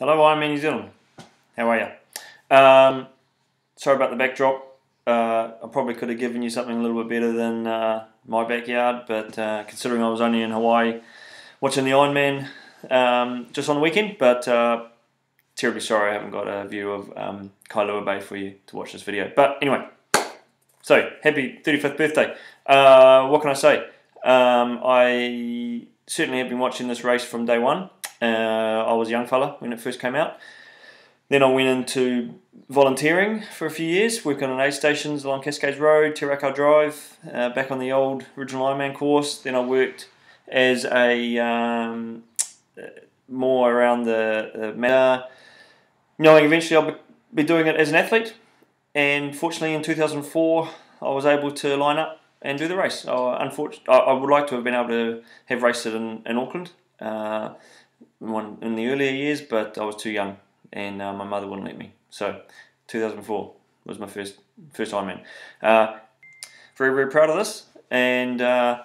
Hello, I'm in New Zealand. How are you? Um, sorry about the backdrop. Uh, I probably could have given you something a little bit better than uh, my backyard, but uh, considering I was only in Hawaii watching the Ironman um, just on the weekend, but uh, terribly sorry I haven't got a view of um, Kailua Bay for you to watch this video. But anyway, so happy 35th birthday. Uh, what can I say? Um, I certainly have been watching this race from day one. Uh, I was a young fella when it first came out. Then I went into volunteering for a few years, working on aid stations along Cascades Road, Te Rakau Drive, uh, back on the old original Ironman course. Then I worked as a um, more around the, the matter, knowing eventually I'll be doing it as an athlete. And fortunately, in 2004, I was able to line up and do the race. Uh, unfortunately, I would like to have been able to have raced it in, in Auckland. Uh, one in the earlier years, but I was too young, and uh, my mother wouldn't let me. So, 2004 was my first first Ironman. Uh, very very proud of this, and uh,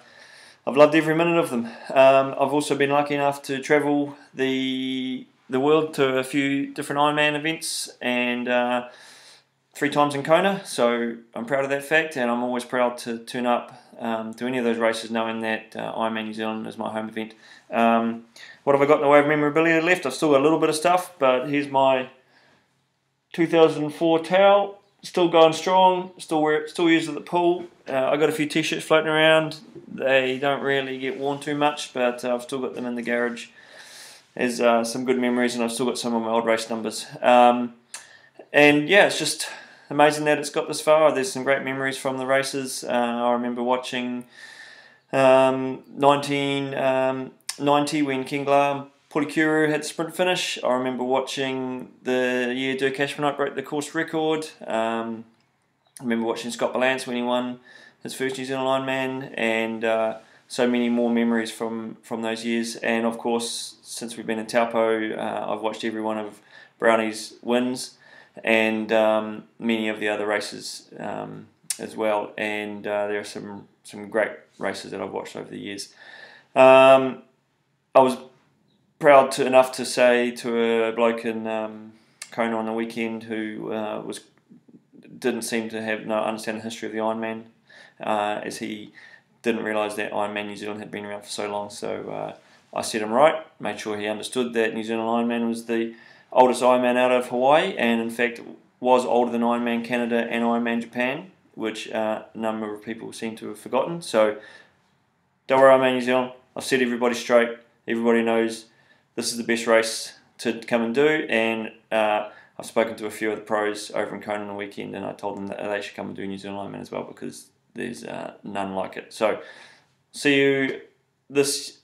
I've loved every minute of them. Um, I've also been lucky enough to travel the the world to a few different Ironman events and uh, three times in Kona. So I'm proud of that fact, and I'm always proud to turn up um, to any of those races knowing that uh, Ironman New Zealand is my home event. Um, what have I got in the way of memorabilia left? I've still got a little bit of stuff, but here's my 2004 towel. Still going strong. Still wear, it, still use it at the pool. Uh, I got a few t-shirts floating around. They don't really get worn too much, but uh, I've still got them in the garage. There's uh, some good memories, and I've still got some of my old race numbers. Um, and yeah, it's just amazing that it's got this far. There's some great memories from the races. Uh, I remember watching um, 19. Um, 90 when Ken Glah Polikuru had sprint finish. I remember watching the year Dirk Aschmoneit broke the course record. Um, I remember watching Scott Balance when he won his first New Zealand Ironman, and uh, so many more memories from, from those years. And of course, since we've been in Taupo, uh, I've watched every one of Brownie's wins and um, many of the other races um, as well. And uh, there are some some great races that I've watched over the years. Um, I was proud to, enough to say to a bloke in um, Kona on the weekend who uh, was didn't seem to have no understand the history of the Ironman, uh, as he didn't realise that Ironman New Zealand had been around for so long. So uh, I set him right, made sure he understood that New Zealand Ironman was the oldest Ironman out of Hawaii, and in fact was older than Ironman Canada and Ironman Japan, which uh, a number of people seem to have forgotten. So don't worry, Ironman New Zealand. I've set everybody straight everybody knows this is the best race to come and do. And uh, I've spoken to a few of the pros over in Kona on the weekend, and I told them that they should come and do New Zealand Ironman as well because there's uh, none like it. So, see you this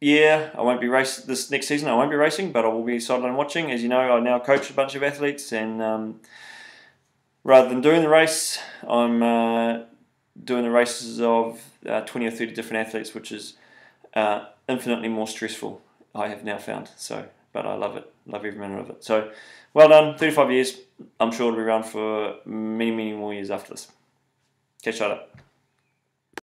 year. I won't be racing this next season. I won't be racing, but I will be sideline watching. As you know, I now coach a bunch of athletes, and um, rather than doing the race, I'm uh, doing the races of uh, 20 or 30 different athletes, which is uh, infinitely more stressful. I have now found so, but I love it, love every minute of it. So, well done, 35 years. I'm sure it'll be around for many, many more years after this. Catch you later.